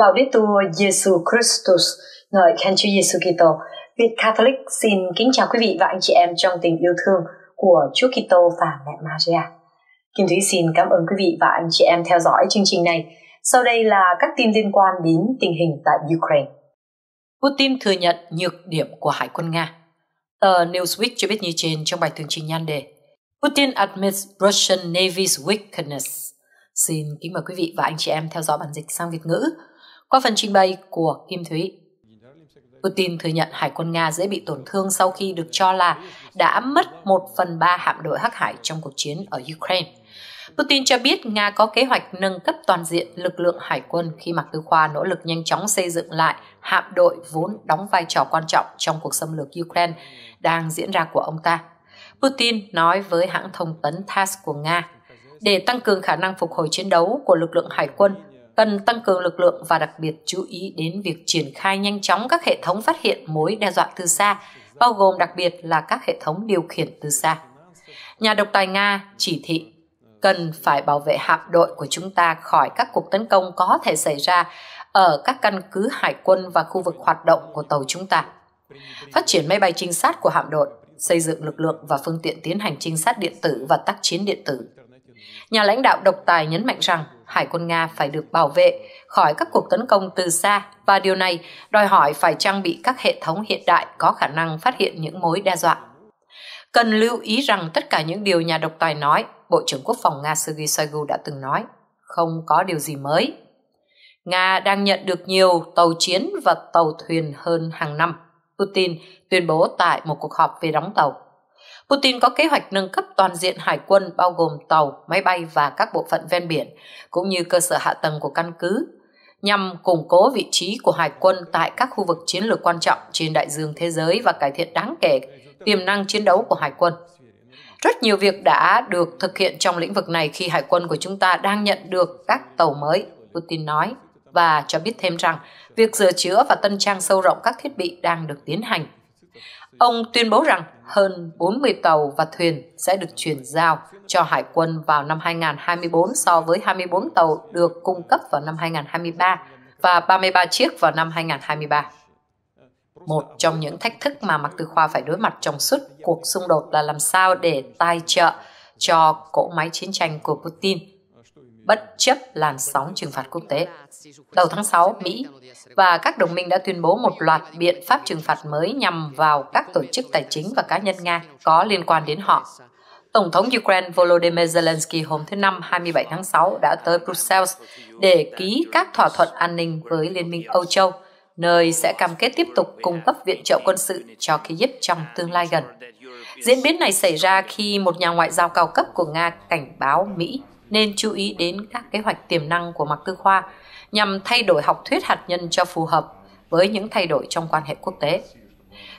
Laudetur Jesu Christus, ngợi khen Chúa Giêsu Kitô. Việt Catholic xin kính chào quý vị và anh chị em trong tình yêu thương của Chúa Kitô và mẹ Maria. Kim Thúy xin cảm ơn quý vị và anh chị em theo dõi chương trình này. Sau đây là các tin liên quan đến tình hình tại Ukraine. Putin thừa nhận nhược điểm của Hải quân Nga. Tờ Newsweek cho biết như trên trong bài tường trình nhan đề Putin admits Russian Navy's weakness. Xin kính mời quý vị và anh chị em theo dõi bản dịch sang Việt ngữ qua phần trình bày của Kim Thúy. Putin thừa nhận Hải quân Nga dễ bị tổn thương sau khi được cho là đã mất 1 phần 3 hạm đội hắc hải trong cuộc chiến ở Ukraine. Putin cho biết Nga có kế hoạch nâng cấp toàn diện lực lượng hải quân khi Mạc Tư Khoa nỗ lực nhanh chóng xây dựng lại hạm đội vốn đóng vai trò quan trọng trong cuộc xâm lược Ukraine đang diễn ra của ông ta. Putin nói với hãng thông tấn TASS của Nga, để tăng cường khả năng phục hồi chiến đấu của lực lượng hải quân, cần tăng cường lực lượng và đặc biệt chú ý đến việc triển khai nhanh chóng các hệ thống phát hiện mối đe dọa từ xa, bao gồm đặc biệt là các hệ thống điều khiển từ xa. Nhà độc tài Nga chỉ thị cần phải bảo vệ hạm đội của chúng ta khỏi các cuộc tấn công có thể xảy ra ở các căn cứ hải quân và khu vực hoạt động của tàu chúng ta. Phát triển máy bay trinh sát của hạm đội, xây dựng lực lượng và phương tiện tiến hành trinh sát điện tử và tác chiến điện tử. Nhà lãnh đạo độc tài nhấn mạnh rằng Hải quân Nga phải được bảo vệ khỏi các cuộc tấn công từ xa và điều này đòi hỏi phải trang bị các hệ thống hiện đại có khả năng phát hiện những mối đe dọa. Cần lưu ý rằng tất cả những điều nhà độc tài nói, Bộ trưởng Quốc phòng Nga Sergei Shoigu đã từng nói, không có điều gì mới. Nga đang nhận được nhiều tàu chiến và tàu thuyền hơn hàng năm, Putin tuyên bố tại một cuộc họp về đóng tàu. Putin có kế hoạch nâng cấp toàn diện hải quân bao gồm tàu, máy bay và các bộ phận ven biển, cũng như cơ sở hạ tầng của căn cứ, nhằm củng cố vị trí của hải quân tại các khu vực chiến lược quan trọng trên đại dương thế giới và cải thiện đáng kể tiềm năng chiến đấu của hải quân. Rất nhiều việc đã được thực hiện trong lĩnh vực này khi hải quân của chúng ta đang nhận được các tàu mới, Putin nói, và cho biết thêm rằng việc sửa chữa và tân trang sâu rộng các thiết bị đang được tiến hành. Ông tuyên bố rằng hơn 40 tàu và thuyền sẽ được chuyển giao cho Hải quân vào năm 2024 so với 24 tàu được cung cấp vào năm 2023 và 33 chiếc vào năm 2023. Một trong những thách thức mà Mạc Tư Khoa phải đối mặt trong suốt cuộc xung đột là làm sao để tài trợ cho cỗ máy chiến tranh của Putin bất chấp làn sóng trừng phạt quốc tế. Đầu tháng 6, Mỹ và các đồng minh đã tuyên bố một loạt biện pháp trừng phạt mới nhằm vào các tổ chức tài chính và cá nhân Nga có liên quan đến họ. Tổng thống Ukraine Volodymyr Zelensky hôm thứ Năm 27 tháng 6 đã tới Brussels để ký các thỏa thuận an ninh với Liên minh Âu Châu, nơi sẽ cam kết tiếp tục cung cấp viện trợ quân sự cho Kyiv trong tương lai gần. Diễn biến này xảy ra khi một nhà ngoại giao cao cấp của Nga cảnh báo Mỹ nên chú ý đến các kế hoạch tiềm năng của Mạc Tư Khoa nhằm thay đổi học thuyết hạt nhân cho phù hợp với những thay đổi trong quan hệ quốc tế.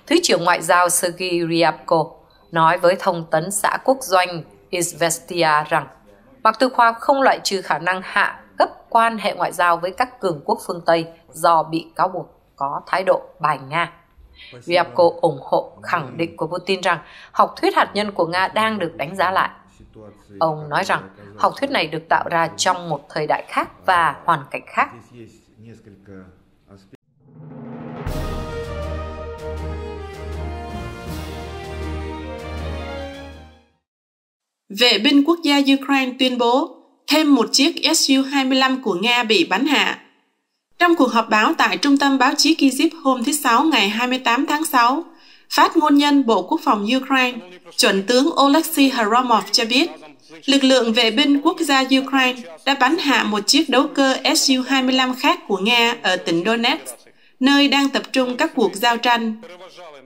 Thứ trưởng Ngoại giao Sergei Ryabko nói với thông tấn xã quốc doanh Izvestia rằng, Mạc Tư Khoa không loại trừ khả năng hạ cấp quan hệ ngoại giao với các cường quốc phương Tây do bị cáo buộc có thái độ bài Nga. Ryabko ủng hộ khẳng định của Putin rằng học thuyết hạt nhân của Nga đang được đánh giá lại Ông nói rằng học thuyết này được tạo ra trong một thời đại khác và hoàn cảnh khác. Vệ binh quốc gia Ukraine tuyên bố thêm một chiếc Su-25 của Nga bị bắn hạ. Trong cuộc họp báo tại Trung tâm Báo chí Kyiv hôm thứ Sáu ngày 28 tháng 6, phát ngôn nhân Bộ Quốc phòng Ukraine, chuẩn tướng Oleksiy Haromov cho biết lực lượng vệ binh quốc gia Ukraine đã bắn hạ một chiếc đấu cơ Su-25 khác của Nga ở tỉnh Donetsk, nơi đang tập trung các cuộc giao tranh.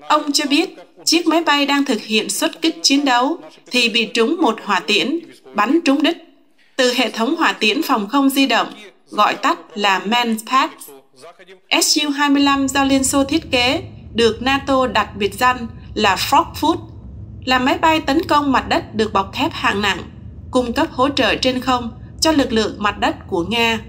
Ông cho biết chiếc máy bay đang thực hiện xuất kích chiến đấu thì bị trúng một hỏa tiễn, bắn trúng đích, từ hệ thống hỏa tiễn phòng không di động, gọi tắt là Manpad. Su-25 do Liên Xô thiết kế, được NATO đặt biệt danh là Frogfoot, là máy bay tấn công mặt đất được bọc thép hạng nặng cung cấp hỗ trợ trên không cho lực lượng mặt đất của Nga.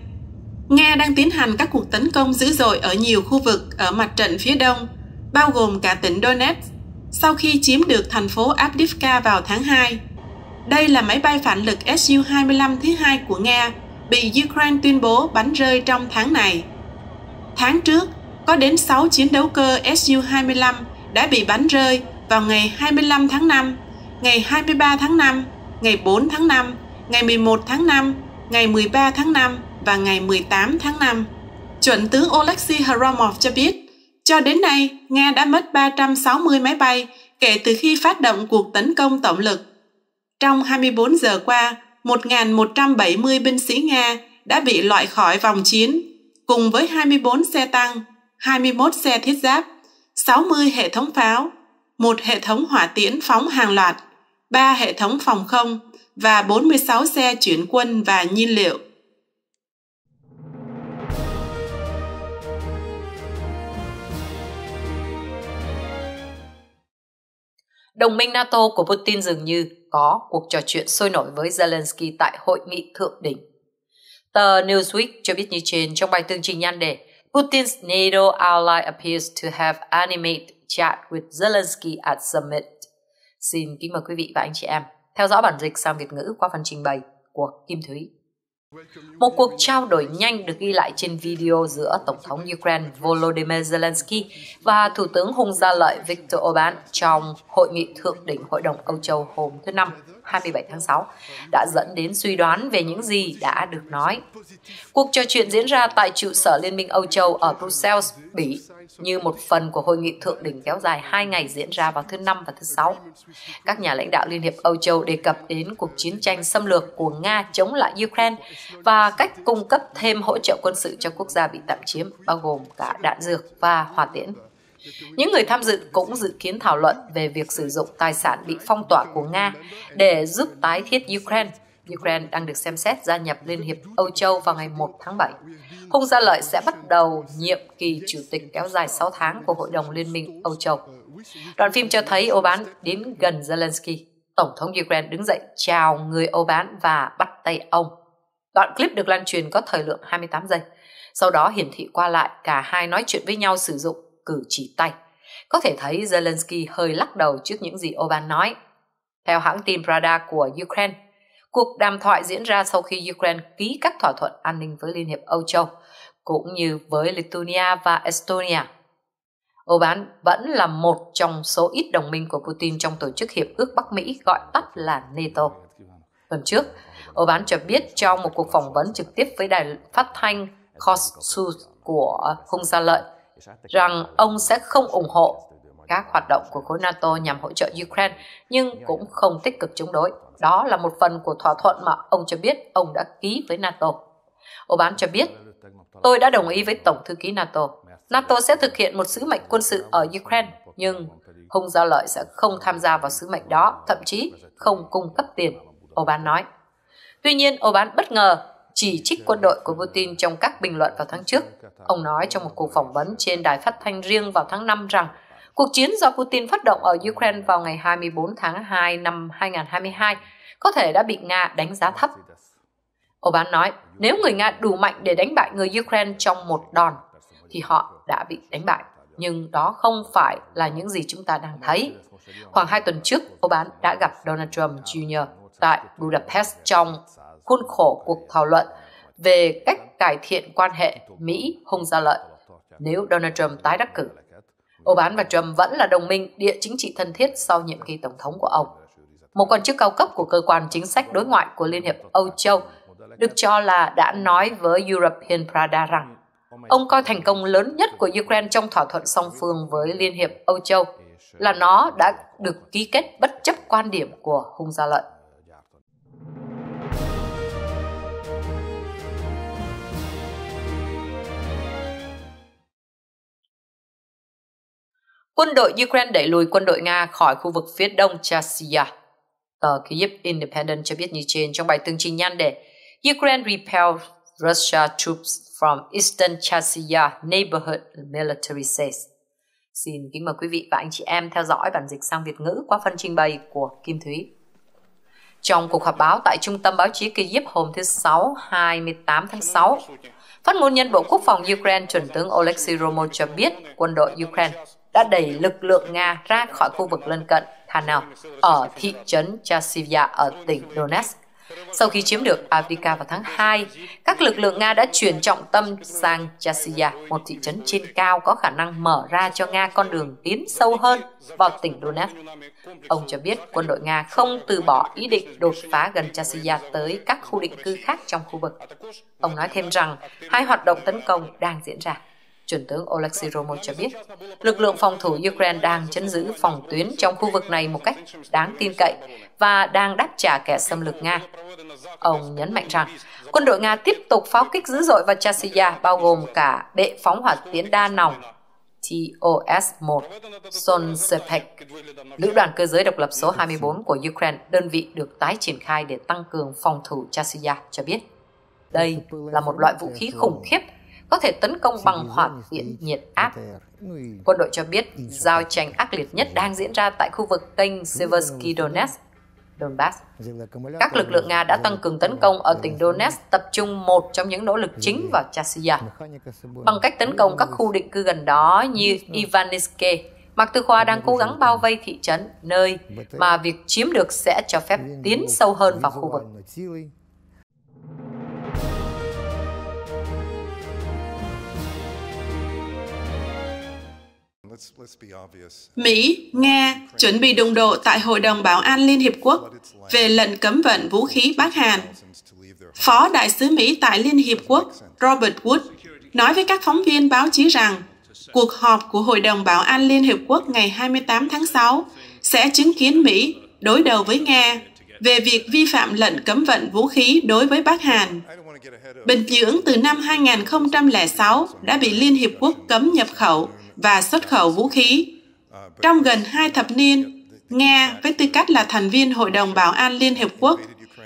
Nga đang tiến hành các cuộc tấn công dữ dội ở nhiều khu vực ở mặt trận phía đông, bao gồm cả tỉnh Donetsk, sau khi chiếm được thành phố Avdiivka vào tháng 2. Đây là máy bay phản lực Su-25 thứ hai của Nga, bị Ukraine tuyên bố bắn rơi trong tháng này. Tháng trước, có đến 6 chiến đấu cơ Su-25 đã bị bắn rơi vào ngày 25 tháng 5, ngày 23 tháng 5, ngày 4 tháng 5, ngày 11 tháng 5, ngày 13 tháng 5 và ngày 18 tháng 5. Chuẩn tướng Oleksiy Haromov cho biết, cho đến nay, Nga đã mất 360 máy bay kể từ khi phát động cuộc tấn công tổng lực. Trong 24 giờ qua, 1.170 binh sĩ Nga đã bị loại khỏi vòng chiến, cùng với 24 xe tăng, 21 xe thiết giáp, 60 hệ thống pháo, một hệ thống hỏa tiễn phóng hàng loạt, 3 hệ thống phòng không và 46 xe chuyển quân và nhiên liệu. Đồng minh NATO của Putin dường như có cuộc trò chuyện sôi nổi với Zelensky tại hội nghị thượng đỉnh. Tờ Newsweek cho biết như trên, trong bài tường trình nhan đề, Putin's NATO ally appears to have animated chat with Zelensky at summit. Xin kính mời quý vị và anh chị em theo dõi bản dịch sang Việt ngữ qua phần trình bày của Kim Thúy. Một cuộc trao đổi nhanh được ghi lại trên video giữa Tổng thống Ukraine Volodymyr Zelensky và Thủ tướng Hung Gia Lợi Viktor Orbán trong hội nghị thượng đỉnh Hội đồng Âu Châu hôm thứ Năm 27 tháng 6 đã dẫn đến suy đoán về những gì đã được nói. Cuộc trò chuyện diễn ra tại trụ sở Liên minh Âu Châu ở Brussels, Bỉ như một phần của hội nghị thượng đỉnh kéo dài hai ngày diễn ra vào thứ Năm và thứ Sáu. Các nhà lãnh đạo Liên hiệp Âu Châu đề cập đến cuộc chiến tranh xâm lược của Nga chống lại Ukraine và cách cung cấp thêm hỗ trợ quân sự cho quốc gia bị tạm chiếm, bao gồm cả đạn dược và hỏa tiễn. Những người tham dự cũng dự kiến thảo luận về việc sử dụng tài sản bị phong tỏa của Nga để giúp tái thiết Ukraine. Ukraine đang được xem xét gia nhập Liên hiệp Âu Châu vào ngày 1 tháng 7. Hung Gia Lợi sẽ bắt đầu nhiệm kỳ chủ tịch kéo dài 6 tháng của Hội đồng Liên minh Âu Châu. Đoạn phim cho thấy Âu Bán đến gần Zelensky. Tổng thống Ukraine đứng dậy chào người Âu Bán và bắt tay ông. Đoạn clip được lan truyền có thời lượng 28 giây. Sau đó hiển thị qua lại cả hai nói chuyện với nhau sử dụng cử chỉ tay. Có thể thấy Zelensky hơi lắc đầu trước những gì Orbán nói. Theo hãng tin Prada của Ukraine, cuộc đàm thoại diễn ra sau khi Ukraine ký các thỏa thuận an ninh với Liên hiệp Âu Châu, cũng như với Lithuania và Estonia. Orbán vẫn là một trong số ít đồng minh của Putin trong tổ chức Hiệp ước Bắc Mỹ gọi tắt là NATO. Tuần trước, Orbán cho biết trong một cuộc phỏng vấn trực tiếp với đài phát thanh Kossuth của Hung Gia Lợi rằng ông sẽ không ủng hộ các hoạt động của khối NATO nhằm hỗ trợ Ukraine, nhưng cũng không tích cực chống đối. Đó là một phần của thỏa thuận mà ông cho biết ông đã ký với NATO. Oban cho biết, tôi đã đồng ý với Tổng thư ký NATO. NATO sẽ thực hiện một sứ mệnh quân sự ở Ukraine, nhưng Hung Gia Lợi sẽ không tham gia vào sứ mệnh đó, thậm chí không cung cấp tiền, Oban nói. Tuy nhiên, Oban bất ngờ chỉ trích quân đội của Putin trong các bình luận vào tháng trước. Ông nói trong một cuộc phỏng vấn trên đài phát thanh riêng vào tháng 5 rằng cuộc chiến do Putin phát động ở Ukraine vào ngày 24 tháng 2 năm 2022 có thể đã bị Nga đánh giá thấp. Orbán nói, nếu người Nga đủ mạnh để đánh bại người Ukraine trong một đòn, thì họ đã bị đánh bại. Nhưng đó không phải là những gì chúng ta đang thấy. Khoảng hai tuần trước, Orbán đã gặp Donald Trump Jr. tại Budapest trong khuôn khổ cuộc thảo luận về cách cải thiện quan hệ Mỹ-Hung gia lợi nếu Donald Trump tái đắc cử. Orbán và Trump vẫn là đồng minh địa chính trị thân thiết sau nhiệm kỳ tổng thống của ông. Một quan chức cao cấp của cơ quan chính sách đối ngoại của Liên hiệp Âu Châu được cho là đã nói với European Prada rằng ông coi thành công lớn nhất của Ukraine trong thỏa thuận song phương với Liên hiệp Âu Châu là nó đã được ký kết bất chấp quan điểm của Hung gia lợi. Quân đội Ukraine đẩy lùi quân đội Nga khỏi khu vực phía đông Chasiya. Tờ Kyiv Independent cho biết như trên trong bài tường trình nhan đề Ukraine repelled Russia troops from Eastern Chasiya neighborhood military says. Xin kính mời quý vị và anh chị em theo dõi bản dịch sang Việt ngữ qua phần trình bày của Kim Thúy. Trong cuộc họp báo tại Trung tâm Báo chí Kyiv hôm thứ Sáu 28 tháng 6, phát ngôn nhân Bộ Quốc phòng Ukraine chuẩn tướng Oleksiy Romo cho biết quân đội Ukraine đã đẩy lực lượng Nga ra khỏi khu vực lân cận Thanel ở thị trấn Chasivya ở tỉnh Donetsk Sau khi chiếm được Avdiivka vào tháng 2, các lực lượng Nga đã chuyển trọng tâm sang Chasiya, một thị trấn trên cao có khả năng mở ra cho Nga con đường tiến sâu hơn vào tỉnh Donetsk. Ông cho biết quân đội Nga không từ bỏ ý định đột phá gần Chasiya tới các khu định cư khác trong khu vực. Ông nói thêm rằng hai hoạt động tấn công đang diễn ra. Chuẩn tướng Oleksiy Romov cho biết, lực lượng phòng thủ Ukraine đang chấn giữ phòng tuyến trong khu vực này một cách đáng tin cậy và đang đáp trả kẻ xâm lược Nga. Ông nhấn mạnh rằng, quân đội Nga tiếp tục pháo kích dữ dội vào Chasiya, bao gồm cả bệ phóng hỏa tiến đa nòng TOS-1 Sonsepek, lữ đoàn cơ giới độc lập số 24 của Ukraine, đơn vị được tái triển khai để tăng cường phòng thủ Chasiya, cho biết. Đây là một loại vũ khí khủng khiếp có thể tấn công bằng hỏa tiễn nhiệt áp. Quân đội cho biết giao tranh ác liệt nhất đang diễn ra tại khu vực kênh Seversky Donetsk, Donbass. Các lực lượng Nga đã tăng cường tấn công ở tỉnh Donetsk, tập trung một trong những nỗ lực chính vào Chasiya, bằng cách tấn công các khu định cư gần đó như Ivaniske. Mạc Tư Khoa đang cố gắng bao vây thị trấn, nơi mà việc chiếm được sẽ cho phép tiến sâu hơn vào khu vực. Mỹ, Nga chuẩn bị đụng độ tại Hội đồng Bảo an Liên Hiệp Quốc về lệnh cấm vận vũ khí Bắc Hàn. Phó Đại sứ Mỹ tại Liên Hiệp Quốc Robert Wood nói với các phóng viên báo chí rằng cuộc họp của Hội đồng Bảo an Liên Hiệp Quốc ngày 28 tháng 6 sẽ chứng kiến Mỹ đối đầu với Nga về việc vi phạm lệnh cấm vận vũ khí đối với Bắc Hàn. Bình Nhưỡng từ năm 2006 đã bị Liên Hiệp Quốc cấm nhập khẩu và xuất khẩu vũ khí. Trong gần hai thập niên, Nga với tư cách là thành viên Hội đồng Bảo an Liên Hiệp Quốc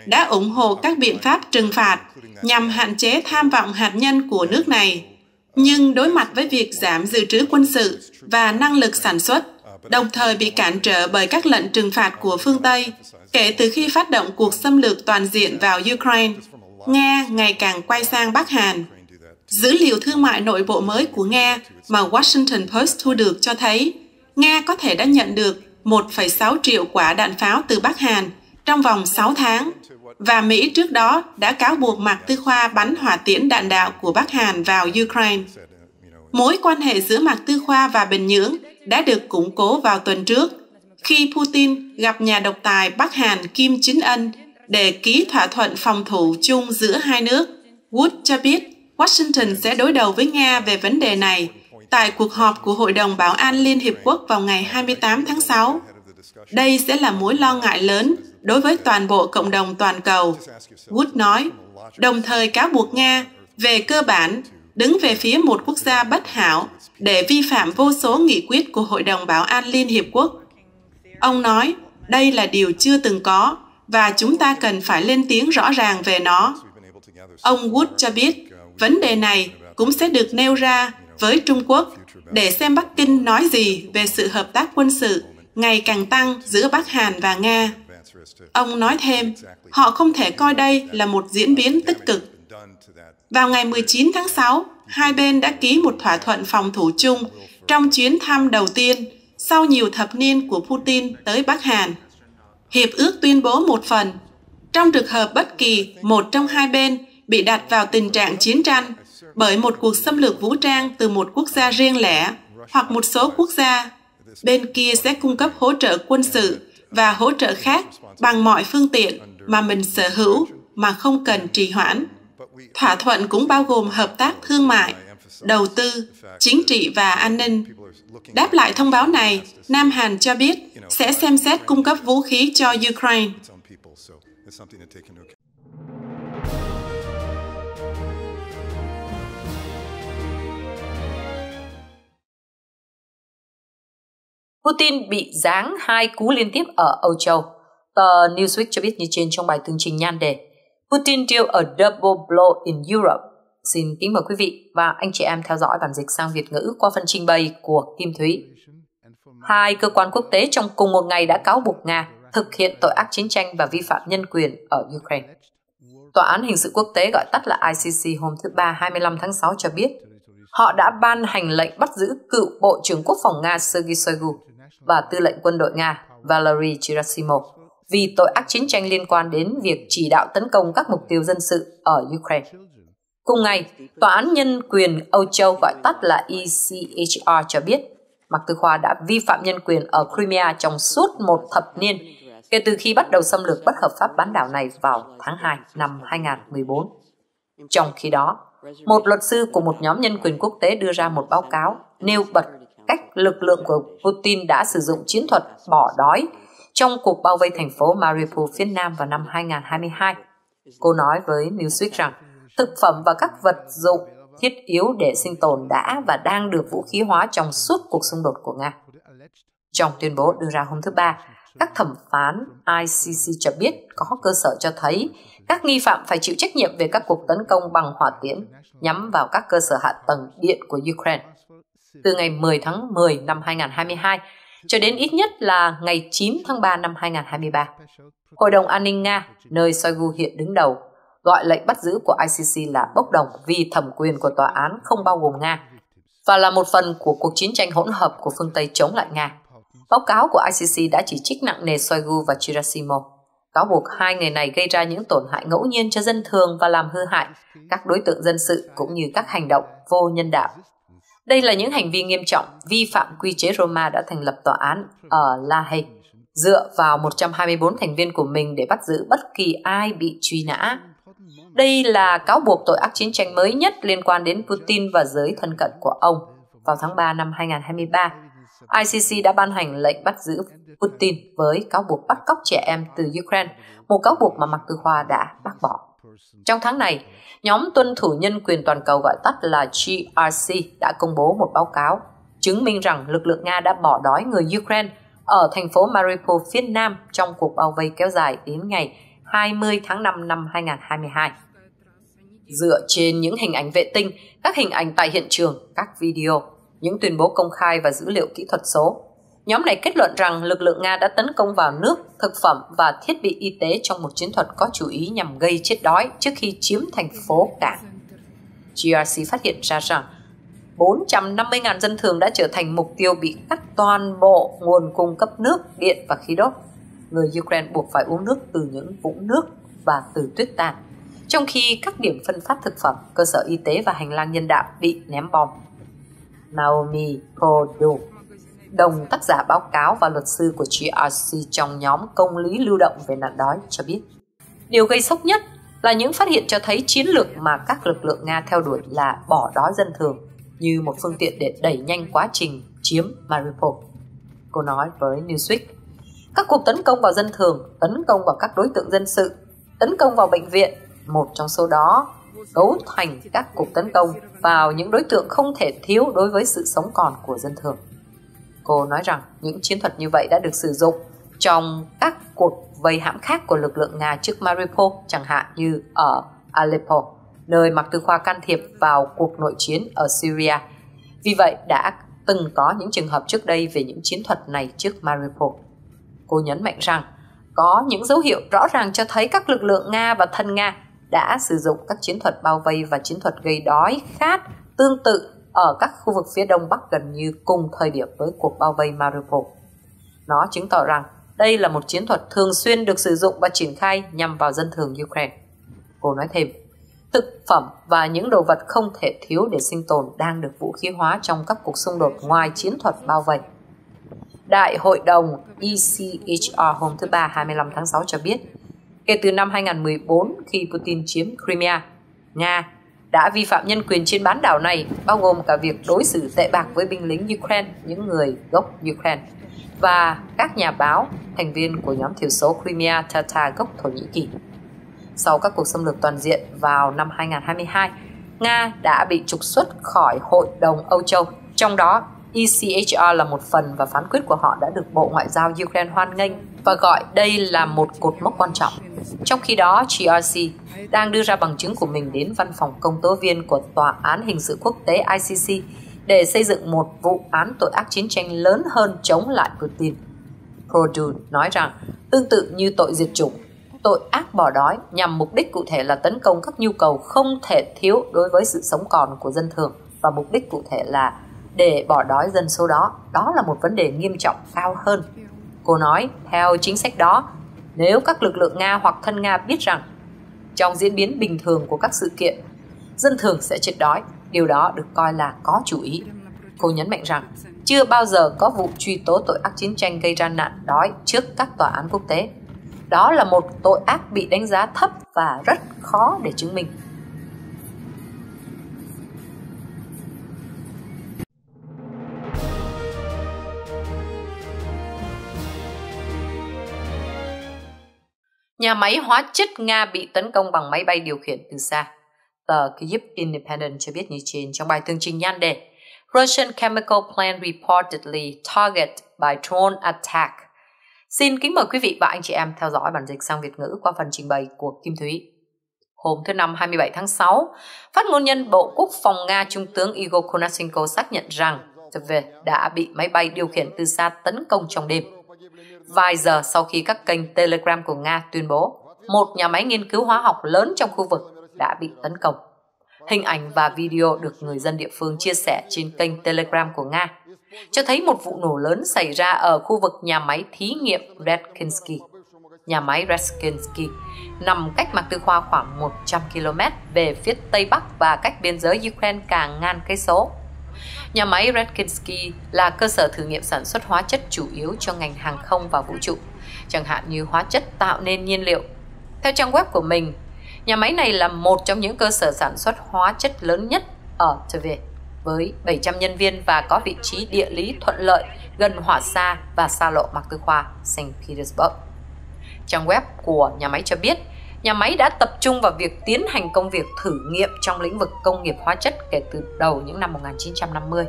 đã ủng hộ các biện pháp trừng phạt nhằm hạn chế tham vọng hạt nhân của nước này. Nhưng đối mặt với việc giảm dự trữ quân sự và năng lực sản xuất, đồng thời bị cản trở bởi các lệnh trừng phạt của phương Tây kể từ khi phát động cuộc xâm lược toàn diện vào Ukraine, Nga ngày càng quay sang Bắc Hàn Dữ liệu thương mại nội bộ mới của Nga mà Washington Post thu được cho thấy Nga có thể đã nhận được 1,6 triệu quả đạn pháo từ Bắc Hàn trong vòng 6 tháng và Mỹ trước đó đã cáo buộc Mạc Tư Khoa bắn hỏa tiễn đạn đạo của Bắc Hàn vào Ukraine. Mối quan hệ giữa Mạc Tư Khoa và Bình Nhưỡng đã được củng cố vào tuần trước khi Putin gặp nhà độc tài Bắc Hàn Kim Chính Ân để ký thỏa thuận phòng thủ chung giữa hai nước. Wood cho biết Washington sẽ đối đầu với Nga về vấn đề này tại cuộc họp của Hội đồng Bảo an Liên Hiệp Quốc vào ngày 28 tháng 6. Đây sẽ là mối lo ngại lớn đối với toàn bộ cộng đồng toàn cầu, Wood nói, đồng thời cáo buộc Nga về cơ bản đứng về phía một quốc gia bất hảo để vi phạm vô số nghị quyết của Hội đồng Bảo an Liên Hiệp Quốc. Ông nói, đây là điều chưa từng có và chúng ta cần phải lên tiếng rõ ràng về nó. Ông Wood cho biết Vấn đề này cũng sẽ được nêu ra với Trung Quốc để xem Bắc Kinh nói gì về sự hợp tác quân sự ngày càng tăng giữa Bắc Hàn và Nga. Ông nói thêm, họ không thể coi đây là một diễn biến tích cực. Vào ngày 19 tháng 6, hai bên đã ký một thỏa thuận phòng thủ chung trong chuyến thăm đầu tiên sau nhiều thập niên của Putin tới Bắc Hàn. Hiệp ước tuyên bố một phần, trong trường hợp bất kỳ một trong hai bên bị đặt vào tình trạng chiến tranh bởi một cuộc xâm lược vũ trang từ một quốc gia riêng lẻ hoặc một số quốc gia. Bên kia sẽ cung cấp hỗ trợ quân sự và hỗ trợ khác bằng mọi phương tiện mà mình sở hữu mà không cần trì hoãn. Thỏa thuận cũng bao gồm hợp tác thương mại, đầu tư, chính trị và an ninh. Đáp lại thông báo này, Nam Hàn cho biết sẽ xem xét cung cấp vũ khí cho Ukraine. Putin bị giáng hai cú liên tiếp ở Âu Châu. Tờ Newsweek cho biết như trên trong bài tường trình nhan đề, Putin deal a double blow in Europe. Xin kính mời quý vị và anh chị em theo dõi bản dịch sang Việt ngữ qua phần trình bày của Kim Thúy. Hai cơ quan quốc tế trong cùng một ngày đã cáo buộc Nga thực hiện tội ác chiến tranh và vi phạm nhân quyền ở Ukraine. Tòa án hình sự quốc tế gọi tắt là ICC hôm thứ Ba 25 tháng 6 cho biết họ đã ban hành lệnh bắt giữ cựu Bộ trưởng Quốc phòng Nga Sergei Shoigu và tư lệnh quân đội Nga Valery Gerasimov vì tội ác chiến tranh liên quan đến việc chỉ đạo tấn công các mục tiêu dân sự ở Ukraine. Cùng ngày, Tòa án Nhân quyền Âu Châu gọi tắt là ECHR cho biết Mạc Tư Khoa đã vi phạm nhân quyền ở Crimea trong suốt một thập niên kể từ khi bắt đầu xâm lược bất hợp pháp bán đảo này vào tháng 2 năm 2014. Trong khi đó, một luật sư của một nhóm nhân quyền quốc tế đưa ra một báo cáo nêu bật cách lực lượng của Putin đã sử dụng chiến thuật bỏ đói trong cuộc bao vây thành phố Mariupol phía Nam vào năm 2022. Cô nói với Newsweek rằng thực phẩm và các vật dụng thiết yếu để sinh tồn đã và đang được vũ khí hóa trong suốt cuộc xung đột của Nga. Trong tuyên bố đưa ra hôm thứ Ba, các thẩm phán ICC cho biết có cơ sở cho thấy các nghi phạm phải chịu trách nhiệm về các cuộc tấn công bằng hỏa tiễn nhắm vào các cơ sở hạ tầng điện của Ukraine. Từ ngày 10 tháng 10 năm 2022 cho đến ít nhất là ngày 9 tháng 3 năm 2023. Hội đồng An ninh Nga, nơi Shoigu hiện đứng đầu, gọi lệnh bắt giữ của ICC là bốc đồng vì thẩm quyền của tòa án không bao gồm Nga và là một phần của cuộc chiến tranh hỗn hợp của phương Tây chống lại Nga. Báo cáo của ICC đã chỉ trích nặng nề Shoigu và Chirasimo, cáo buộc hai người này gây ra những tổn hại ngẫu nhiên cho dân thường và làm hư hại các đối tượng dân sự cũng như các hành động vô nhân đạo. Đây là những hành vi nghiêm trọng vi phạm quy chế Roma đã thành lập tòa án ở La Haye, dựa vào 124 thành viên của mình để bắt giữ bất kỳ ai bị truy nã. Đây là cáo buộc tội ác chiến tranh mới nhất liên quan đến Putin và giới thân cận của ông. Vào tháng 3 năm 2023, ICC đã ban hành lệnh bắt giữ Putin với cáo buộc bắt cóc trẻ em từ Ukraine, một cáo buộc mà Mạc Tư Khoa đã bác bỏ. Trong tháng này, nhóm tuân thủ nhân quyền toàn cầu gọi tắt là GRC đã công bố một báo cáo chứng minh rằng lực lượng Nga đã bỏ đói người Ukraine ở thành phố Mariupol phía Nam trong cuộc bao vây kéo dài đến ngày 20 tháng 5 năm 2022. Dựa trên những hình ảnh vệ tinh, các hình ảnh tại hiện trường, các video, những tuyên bố công khai và dữ liệu kỹ thuật số, nhóm này kết luận rằng lực lượng Nga đã tấn công vào nước, thực phẩm và thiết bị y tế trong một chiến thuật có chủ ý nhằm gây chết đói trước khi chiếm thành phố cảng. GRC phát hiện ra rằng 450.000 dân thường đã trở thành mục tiêu bị cắt toàn bộ nguồn cung cấp nước, điện và khí đốt. Người Ukraine buộc phải uống nước từ những vũng nước và từ tuyết tan, trong khi các điểm phân phát thực phẩm, cơ sở y tế và hành lang nhân đạo bị ném bom. Naomi Podu, đồng tác giả báo cáo và luật sư của GRC trong nhóm công lý lưu động về nạn đói cho biết. Điều gây sốc nhất là những phát hiện cho thấy chiến lược mà các lực lượng Nga theo đuổi là bỏ đói dân thường như một phương tiện để đẩy nhanh quá trình chiếm Mariupol. Cô nói với Newsweek, các cuộc tấn công vào dân thường, tấn công vào các đối tượng dân sự, tấn công vào bệnh viện, một trong số đó cấu thành các cuộc tấn công vào những đối tượng không thể thiếu đối với sự sống còn của dân thường. Cô nói rằng những chiến thuật như vậy đã được sử dụng trong các cuộc vây hãm khác của lực lượng Nga trước Mariupol, chẳng hạn như ở Aleppo, nơi Mạc Tư Khoa can thiệp vào cuộc nội chiến ở Syria. Vì vậy đã từng có những trường hợp trước đây về những chiến thuật này trước Mariupol. Cô nhấn mạnh rằng có những dấu hiệu rõ ràng cho thấy các lực lượng Nga và thân Nga đã sử dụng các chiến thuật bao vây và chiến thuật gây đói khát tương tự ở các khu vực phía đông bắc gần như cùng thời điểm với cuộc bao vây Mariupol. Nó chứng tỏ rằng đây là một chiến thuật thường xuyên được sử dụng và triển khai nhằm vào dân thường Ukraine. Cô nói thêm, thực phẩm và những đồ vật không thể thiếu để sinh tồn đang được vũ khí hóa trong các cuộc xung đột ngoài chiến thuật bao vây. Đại hội đồng ECHR hôm thứ Ba 25 tháng 6 cho biết, kể từ năm 2014 khi Putin chiếm Crimea, Nga đã vi phạm nhân quyền trên bán đảo này, bao gồm cả việc đối xử tệ bạc với binh lính Ukraine, những người gốc Ukraine, và các nhà báo, thành viên của nhóm thiểu số Crimea Tatar gốc Thổ Nhĩ Kỳ. Sau các cuộc xâm lược toàn diện vào năm 2022, Nga đã bị trục xuất khỏi Hội đồng Âu Châu, trong đó ECHR là một phần và phán quyết của họ đã được Bộ Ngoại giao Ukraine hoan nghênh và gọi đây là một cột mốc quan trọng. Trong khi đó, GRC đang đưa ra bằng chứng của mình đến văn phòng công tố viên của Tòa án Hình sự Quốc tế ICC để xây dựng một vụ án tội ác chiến tranh lớn hơn chống lại Putin. Produn nói rằng, tương tự như tội diệt chủng, tội ác bỏ đói nhằm mục đích cụ thể là tấn công các nhu cầu không thể thiếu đối với sự sống còn của dân thường và mục đích cụ thể là để bỏ đói dân số đó. Đó là một vấn đề nghiêm trọng cao hơn. Cô nói, theo chính sách đó, Nếu các lực lượng Nga hoặc thân Nga biết rằng trong diễn biến bình thường của các sự kiện, dân thường sẽ chết đói, điều đó được coi là có chủ ý. Cô nhấn mạnh rằng chưa bao giờ có vụ truy tố tội ác chiến tranh gây ra nạn đói trước các tòa án quốc tế. Đó là một tội ác bị đánh giá thấp và rất khó để chứng minh. Nhà máy hóa chất Nga bị tấn công bằng máy bay điều khiển từ xa. Tờ Kyiv Independent cho biết như trên trong bài tường trình nhan đề Russian chemical plant reportedly target by drone attack. Xin kính mời quý vị và anh chị em theo dõi bản dịch sang Việt ngữ qua phần trình bày của Kim Thúy. Hôm thứ Năm 27 tháng 6, phát ngôn nhân Bộ Quốc phòng Nga Trung tướng Igor Konashenko xác nhận rằng TV đã bị máy bay điều khiển từ xa tấn công trong đêm. Vài giờ sau khi các kênh Telegram của Nga tuyên bố một nhà máy nghiên cứu hóa học lớn trong khu vực đã bị tấn công. Hình ảnh và video được người dân địa phương chia sẻ trên kênh Telegram của Nga cho thấy một vụ nổ lớn xảy ra ở khu vực nhà máy thí nghiệm Redkinsky. Nhà máy Redkinsky nằm cách Mạc Tư Khoa khoảng 100 km về phía tây bắc và cách biên giới Ukraine cả ngàn cây số. Nhà máy Redkinsky là cơ sở thử nghiệm sản xuất hóa chất chủ yếu cho ngành hàng không và vũ trụ, chẳng hạn như hóa chất tạo nên nhiên liệu. Theo trang web của mình, nhà máy này là một trong những cơ sở sản xuất hóa chất lớn nhất ở TV với 700 nhân viên và có vị trí địa lý thuận lợi gần hỏa xa và xa lộ Mạc Tư Khoa, St. Petersburg. Trang web của nhà máy cho biết, nhà máy đã tập trung vào việc tiến hành công việc thử nghiệm trong lĩnh vực công nghiệp hóa chất kể từ đầu những năm 1950.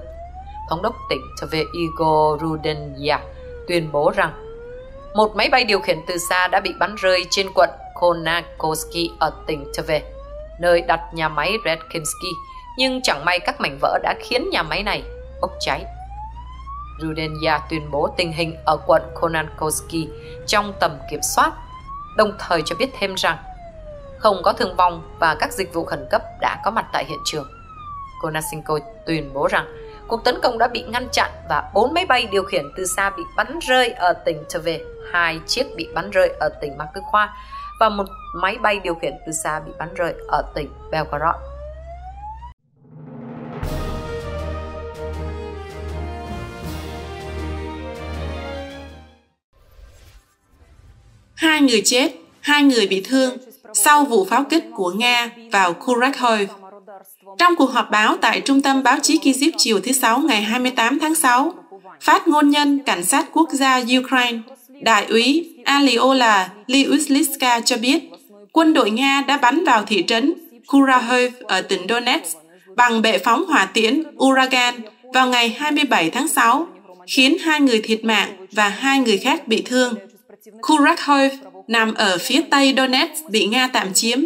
Thống đốc tỉnh Tve Igor Rudenya tuyên bố rằng một máy bay điều khiển từ xa đã bị bắn rơi trên quận Konakoski ở tỉnh Tve, nơi đặt nhà máy Redkinsky, nhưng chẳng may các mảnh vỡ đã khiến nhà máy này bốc cháy. Rudenya tuyên bố tình hình ở quận Konakoski trong tầm kiểm soát đồng thời cho biết thêm rằng không có thương vong và các dịch vụ khẩn cấp đã có mặt tại hiện trường. Konashenko tuyên bố rằng cuộc tấn công đã bị ngăn chặn và bốn máy bay điều khiển từ xa bị bắn rơi ở tỉnh Tver, hai chiếc bị bắn rơi ở tỉnh Mạc và một máy bay điều khiển từ xa bị bắn rơi ở tỉnh Belgorod. Hai người chết, hai người bị thương sau vụ pháo kích của Nga vào Kurakhov. Trong cuộc họp báo tại Trung tâm Báo chí Kyiv chiều thứ Sáu ngày 28 tháng 6, phát ngôn nhân Cảnh sát Quốc gia Ukraine, Đại úy Aliola Liuslitska cho biết, quân đội Nga đã bắn vào thị trấn Kurahov ở tỉnh Donetsk bằng bệ phóng hỏa tiễn Uragan vào ngày 27 tháng 6, khiến hai người thiệt mạng và hai người khác bị thương. Kurakhov nằm ở phía tây Donetsk bị Nga tạm chiếm.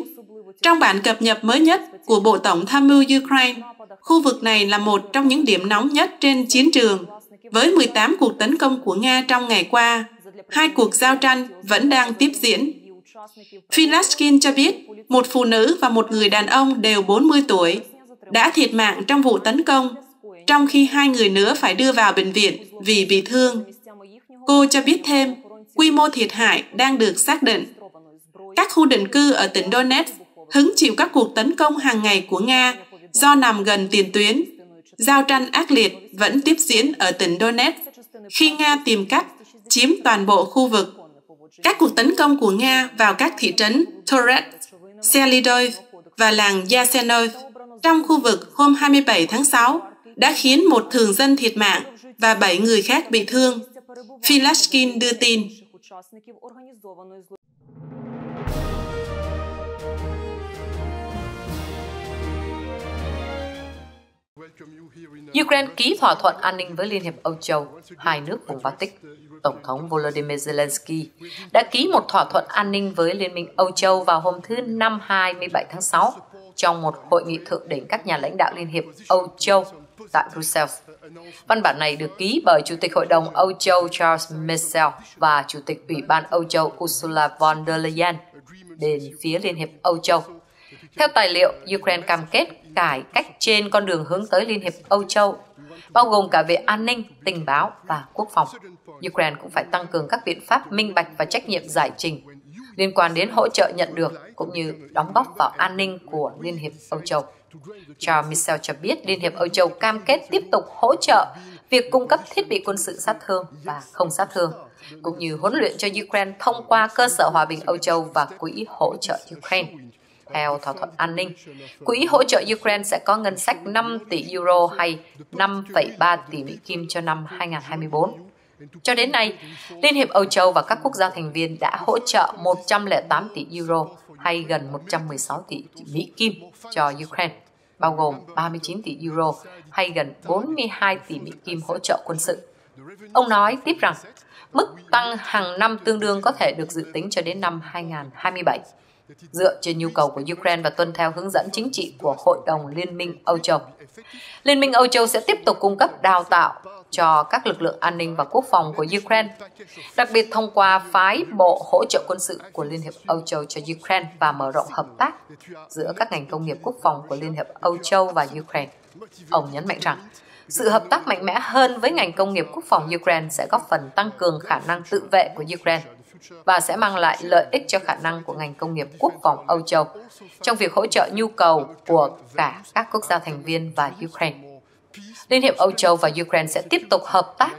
Trong bản cập nhật mới nhất của Bộ Tổng tham mưu Ukraine, khu vực này là một trong những điểm nóng nhất trên chiến trường, với 18 cuộc tấn công của Nga trong ngày qua. Hai cuộc giao tranh vẫn đang tiếp diễn. Filashkin cho biết, một phụ nữ và một người đàn ông đều 40 tuổi đã thiệt mạng trong vụ tấn công, trong khi hai người nữa phải đưa vào bệnh viện vì bị thương. Cô cho biết thêm, quy mô thiệt hại đang được xác định. Các khu định cư ở tỉnh Donetsk hứng chịu các cuộc tấn công hàng ngày của Nga do nằm gần tiền tuyến. Giao tranh ác liệt vẫn tiếp diễn ở tỉnh Donetsk khi Nga tìm cách chiếm toàn bộ khu vực. Các cuộc tấn công của Nga vào các thị trấn Torets, Selidov và làng Yasenov trong khu vực hôm 27 tháng 6 đã khiến một thường dân thiệt mạng và 7 người khác bị thương. Filashkin đưa tin учасників організованої Ukraine ký thỏa thuận an ninh với Liên hiệp Âu Châu, hai nước vùng Baltic. Tổng thống Volodymyr Zelensky đã ký một thỏa thuận an ninh với Liên minh Âu Châu vào hôm thứ Năm 27 tháng 6 trong một hội nghị thượng đỉnh các nhà lãnh đạo Liên hiệp Âu Châu tại Brussels. Văn bản này được ký bởi Chủ tịch Hội đồng Âu Châu Charles Michel và Chủ tịch Ủy ban Âu Châu Ursula von der Leyen đến phía Liên hiệp Âu Châu. Theo tài liệu, Ukraine cam kết cải cách trên con đường hướng tới Liên hiệp Âu Châu, bao gồm cả về an ninh, tình báo và quốc phòng. Ukraine cũng phải tăng cường các biện pháp minh bạch và trách nhiệm giải trình liên quan đến hỗ trợ nhận được cũng như đóng góp vào an ninh của Liên hiệp Âu Châu. Charles Michel cho biết Liên hiệp Âu Châu cam kết tiếp tục hỗ trợ việc cung cấp thiết bị quân sự sát thương và không sát thương, cũng như huấn luyện cho Ukraine thông qua cơ sở hòa bình Âu Châu và quỹ hỗ trợ Ukraine. Theo thỏa thuận an ninh, quỹ hỗ trợ Ukraine sẽ có ngân sách 5 tỷ euro hay 5,3 tỷ Mỹ Kim cho năm 2024. Cho đến nay, Liên hiệp Âu Châu và các quốc gia thành viên đã hỗ trợ 108 tỷ euro hay gần 116 tỷ Mỹ Kim cho Ukraine, bao gồm 39 tỷ euro hay gần 42 tỷ Mỹ Kim hỗ trợ quân sự. Ông nói tiếp rằng, mức tăng hàng năm tương đương có thể được dự tính cho đến năm 2027 dựa trên nhu cầu của Ukraine và tuân theo hướng dẫn chính trị của Hội đồng Liên minh Âu Châu. Liên minh Âu Châu sẽ tiếp tục cung cấp đào tạo cho các lực lượng an ninh và quốc phòng của Ukraine, đặc biệt thông qua phái bộ hỗ trợ quân sự của Liên hiệp Âu Châu cho Ukraine và mở rộng hợp tác giữa các ngành công nghiệp quốc phòng của Liên hiệp Âu Châu và Ukraine. Ông nhấn mạnh rằng, sự hợp tác mạnh mẽ hơn với ngành công nghiệp quốc phòng Ukraine sẽ góp phần tăng cường khả năng tự vệ của Ukraine và sẽ mang lại lợi ích cho khả năng của ngành công nghiệp quốc phòng Âu Châu trong việc hỗ trợ nhu cầu của cả các quốc gia thành viên và Ukraine. Liên hiệp Âu Châu và Ukraine sẽ tiếp tục hợp tác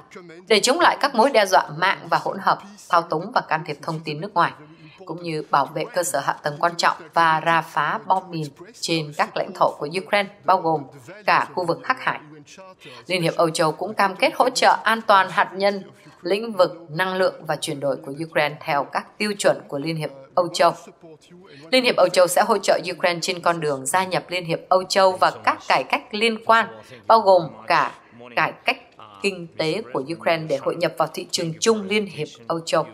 để chống lại các mối đe dọa mạng và hỗn hợp, thao túng và can thiệp thông tin nước ngoài, cũng như bảo vệ cơ sở hạ tầng quan trọng và ra phá bom mìn trên các lãnh thổ của Ukraine, bao gồm cả khu vực Hắc Hải. Liên hiệp Âu Châu cũng cam kết hỗ trợ an toàn hạt nhân lĩnh vực năng lượng và chuyển đổi của Ukraine theo các tiêu chuẩn của Liên hiệp Âu Châu. Liên hiệp Âu Châu sẽ hỗ trợ Ukraine trên con đường gia nhập Liên hiệp Âu Châu và các cải cách liên quan, bao gồm cả cải cách kinh tế của Ukraine để hội nhập vào thị trường chung Liên hiệp Âu Châu.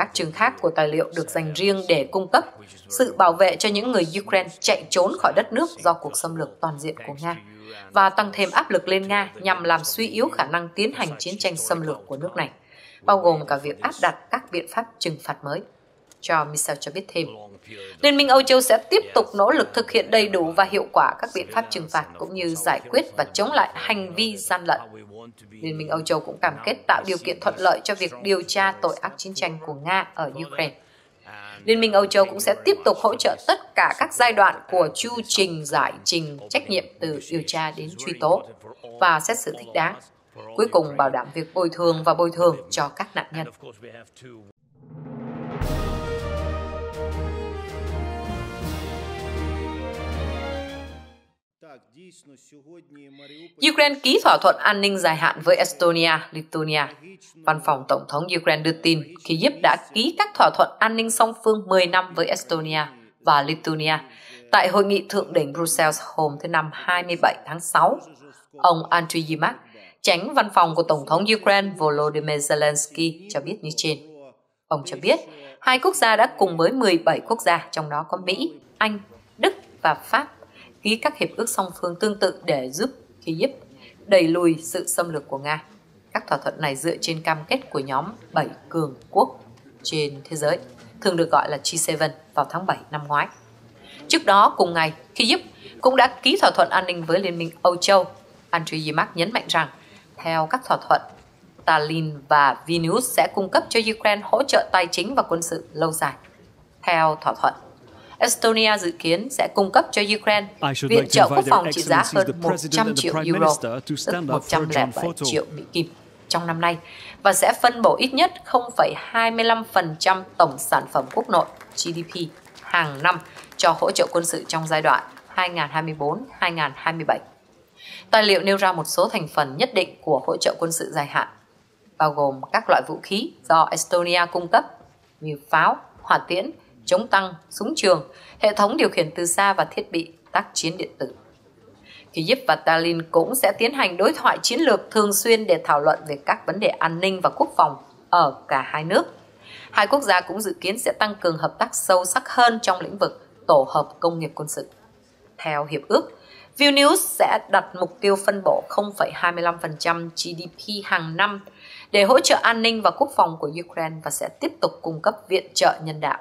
Các chương khác của tài liệu được dành riêng để cung cấp sự bảo vệ cho những người Ukraine chạy trốn khỏi đất nước do cuộc xâm lược toàn diện của Nga và tăng thêm áp lực lên Nga nhằm làm suy yếu khả năng tiến hành chiến tranh xâm lược của nước này, bao gồm cả việc áp đặt các biện pháp trừng phạt mới. Cho Michel cho biết thêm, Liên minh Âu Châu sẽ tiếp tục nỗ lực thực hiện đầy đủ và hiệu quả các biện pháp trừng phạt cũng như giải quyết và chống lại hành vi gian lận. Liên minh Âu Châu cũng cam kết tạo điều kiện thuận lợi cho việc điều tra tội ác chiến tranh của Nga ở Ukraine. Liên minh Âu Châu cũng sẽ tiếp tục hỗ trợ tất cả các giai đoạn của chu trình giải trình trách nhiệm từ điều tra đến truy tố và xét xử thích đáng. Cuối cùng bảo đảm việc bồi thường và bồi thường cho các nạn nhân. Ukraine ký thỏa thuận an ninh dài hạn với Estonia, Lithuania. Văn phòng Tổng thống Ukraine đưa tin Kyiv đã ký các thỏa thuận an ninh song phương 10 năm với Estonia và Lithuania tại hội nghị thượng đỉnh Brussels hôm thứ Năm 27 tháng 6. Ông Andriy Yimak, tránh văn phòng của Tổng thống Ukraine Volodymyr Zelensky cho biết như trên. Ông cho biết, hai quốc gia đã cùng với 17 quốc gia, trong đó có Mỹ, Anh, Đức và Pháp ký các hiệp ước song phương tương tự để giúp Kyiv đẩy lùi sự xâm lược của Nga. Các thỏa thuận này dựa trên cam kết của nhóm 7 cường quốc trên thế giới, thường được gọi là G7 vào tháng 7 năm ngoái. Trước đó, cùng ngày, Kyiv cũng đã ký thỏa thuận an ninh với Liên minh Âu Châu. Andriy Yermak nhấn mạnh rằng, theo các thỏa thuận, Tallinn và Vilnius sẽ cung cấp cho Ukraine hỗ trợ tài chính và quân sự lâu dài. Theo thỏa thuận, Estonia dự kiến sẽ cung cấp cho Ukraine viện trợ quốc phòng trị giá hơn 100 triệu euro, tức 107 triệu Mỹ Kim trong năm nay và sẽ phân bổ ít nhất 0,25% tổng sản phẩm quốc nội GDP hàng năm cho hỗ trợ quân sự trong giai đoạn 2024-2027. Tài liệu nêu ra một số thành phần nhất định của hỗ trợ quân sự dài hạn, bao gồm các loại vũ khí do Estonia cung cấp như pháo, hỏa tiễn, chống tăng, súng trường, hệ thống điều khiển từ xa và thiết bị tác chiến điện tử. Kyiv và Tallinn cũng sẽ tiến hành đối thoại chiến lược thường xuyên để thảo luận về các vấn đề an ninh và quốc phòng ở cả hai nước. Hai quốc gia cũng dự kiến sẽ tăng cường hợp tác sâu sắc hơn trong lĩnh vực tổ hợp công nghiệp quân sự. Theo hiệp ước, Vilnius sẽ đặt mục tiêu phân bổ 0,25% GDP hàng năm để hỗ trợ an ninh và quốc phòng của Ukraine và sẽ tiếp tục cung cấp viện trợ nhân đạo.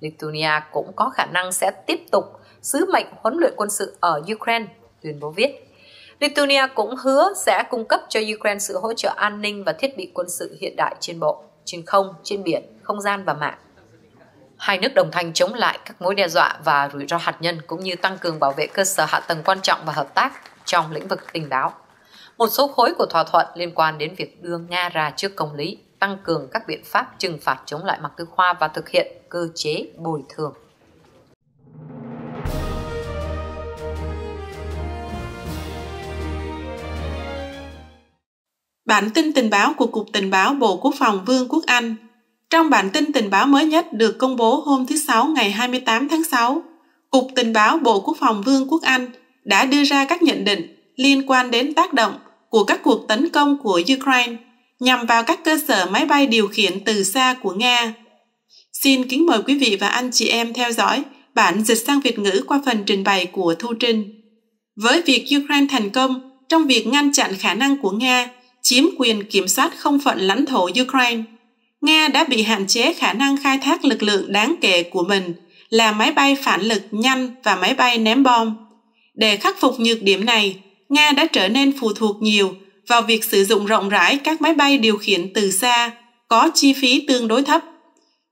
Lithuania cũng có khả năng sẽ tiếp tục sứ mệnh huấn luyện quân sự ở Ukraine, tuyên bố viết. Lithuania cũng hứa sẽ cung cấp cho Ukraine sự hỗ trợ an ninh và thiết bị quân sự hiện đại trên bộ, trên không, trên biển, không gian và mạng. Hai nước đồng thanh chống lại các mối đe dọa và rủi ro hạt nhân cũng như tăng cường bảo vệ cơ sở hạ tầng quan trọng và hợp tác trong lĩnh vực tình báo. Một số khối của thỏa thuận liên quan đến việc đưa Nga ra trước công lý, tăng cường các biện pháp trừng phạt chống lại mặt cơ khoa và thực hiện cơ chế bồi thường. Bản tin tình báo của Cục Tình báo Bộ Quốc phòng Vương quốc Anh Trong bản tin tình báo mới nhất được công bố hôm thứ Sáu ngày 28 tháng 6, Cục Tình báo Bộ Quốc phòng Vương quốc Anh đã đưa ra các nhận định liên quan đến tác động của các cuộc tấn công của Ukraine nhằm vào các cơ sở máy bay điều khiển từ xa của Nga. Xin kính mời quý vị và anh chị em theo dõi bản dịch sang Việt ngữ qua phần trình bày của Thu Trinh. Với việc Ukraine thành công trong việc ngăn chặn khả năng của Nga chiếm quyền kiểm soát không phận lãnh thổ Ukraine, Nga đã bị hạn chế khả năng khai thác lực lượng đáng kể của mình là máy bay phản lực nhanh và máy bay ném bom. Để khắc phục nhược điểm này, Nga đã trở nên phụ thuộc nhiều vào việc sử dụng rộng rãi các máy bay điều khiển từ xa có chi phí tương đối thấp.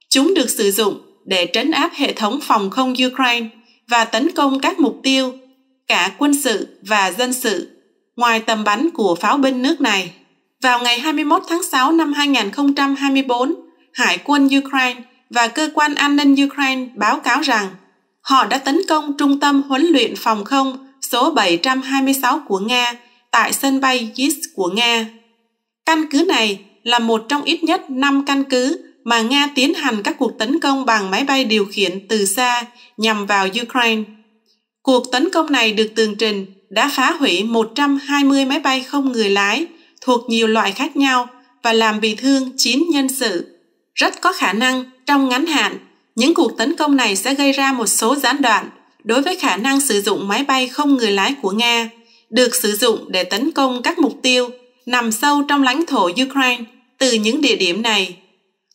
Chúng được sử dụng để trấn áp hệ thống phòng không Ukraine và tấn công các mục tiêu, cả quân sự và dân sự, ngoài tầm bắn của pháo binh nước này. Vào ngày 21 tháng 6 năm 2024, Hải quân Ukraine và Cơ quan An ninh Ukraine báo cáo rằng họ đã tấn công trung tâm huấn luyện phòng không số 726 của Nga tại sân bay Yis của Nga. Căn cứ này là một trong ít nhất 5 căn cứ mà Nga tiến hành các cuộc tấn công bằng máy bay điều khiển từ xa nhằm vào Ukraine. Cuộc tấn công này được tường trình đã phá hủy 120 máy bay không người lái thuộc nhiều loại khác nhau và làm bị thương 9 nhân sự. Rất có khả năng trong ngắn hạn, những cuộc tấn công này sẽ gây ra một số gián đoạn đối với khả năng sử dụng máy bay không người lái của Nga, được sử dụng để tấn công các mục tiêu nằm sâu trong lãnh thổ Ukraine từ những địa điểm này.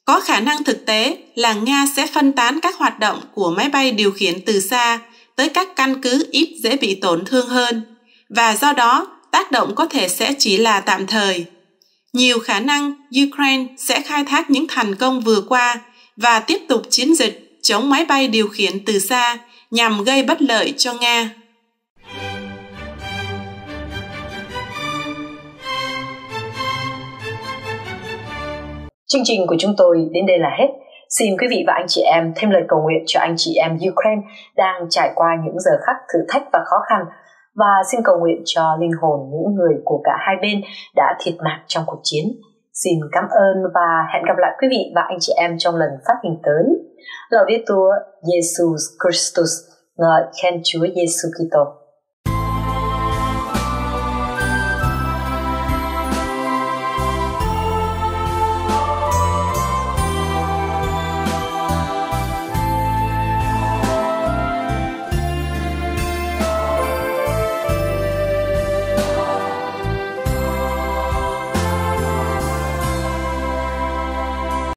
Có khả năng thực tế là Nga sẽ phân tán các hoạt động của máy bay điều khiển từ xa tới các căn cứ ít dễ bị tổn thương hơn, và do đó tác động có thể sẽ chỉ là tạm thời. Nhiều khả năng Ukraine sẽ khai thác những thành công vừa qua và tiếp tục chiến dịch chống máy bay điều khiển từ xa nhằm gây bất lợi cho Nga. Chương trình của chúng tôi đến đây là hết. Xin quý vị và anh chị em thêm lời cầu nguyện cho anh chị em Ukraine đang trải qua những giờ khắc thử thách và khó khăn và xin cầu nguyện cho linh hồn những người của cả hai bên đã thiệt mạng trong cuộc chiến. Xin cảm ơn và hẹn gặp lại quý vị và anh chị em trong lần phát hình tới. Laudetur Jesus Christus, ngợi khen Chúa Giêsu Kitô.